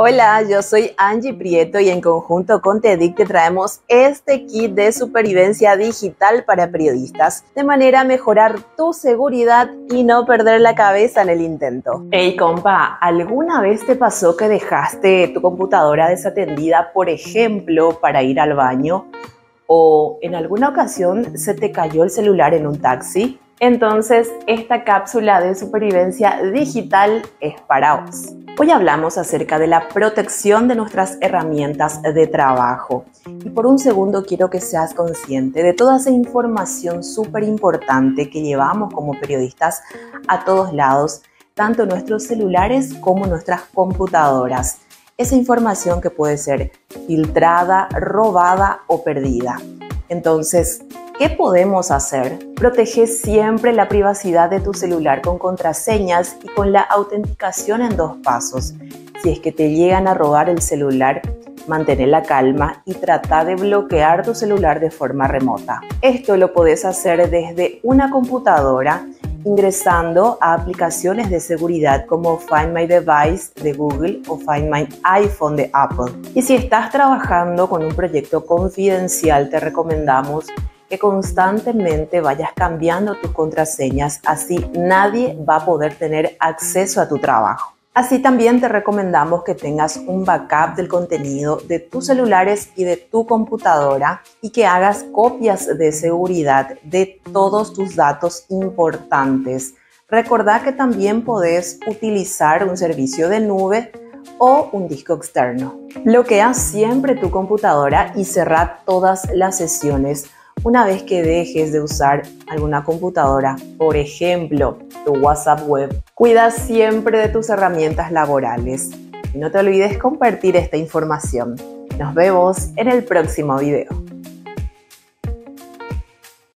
Hola, yo soy Angie Prieto y en conjunto con TEDIC te traemos este kit de supervivencia digital para periodistas, de manera a mejorar tu seguridad y no perder la cabeza en el intento. Hey compa, ¿alguna vez te pasó que dejaste tu computadora desatendida, por ejemplo, para ir al baño? ¿O en alguna ocasión se te cayó el celular en un taxi? Entonces, esta cápsula de supervivencia digital es para vos. Hoy hablamos acerca de la protección de nuestras herramientas de trabajo. Y por un segundo quiero que seas consciente de toda esa información súper importante que llevamos como periodistas a todos lados, tanto nuestros celulares como nuestras computadoras. Esa información que puede ser filtrada, robada o perdida. Entonces, ¿Qué podemos hacer? Protege siempre la privacidad de tu celular con contraseñas y con la autenticación en dos pasos. Si es que te llegan a robar el celular, mantén la calma y trata de bloquear tu celular de forma remota. Esto lo puedes hacer desde una computadora ingresando a aplicaciones de seguridad como Find My Device de Google o Find My iPhone de Apple. Y si estás trabajando con un proyecto confidencial, te recomendamos que constantemente vayas cambiando tus contraseñas, así nadie va a poder tener acceso a tu trabajo. Así también te recomendamos que tengas un backup del contenido de tus celulares y de tu computadora y que hagas copias de seguridad de todos tus datos importantes. Recordá que también podés utilizar un servicio de nube o un disco externo. Bloquea siempre tu computadora y cerrá todas las sesiones una vez que dejes de usar alguna computadora, por ejemplo, tu WhatsApp web, cuida siempre de tus herramientas laborales y no te olvides compartir esta información. Nos vemos en el próximo video.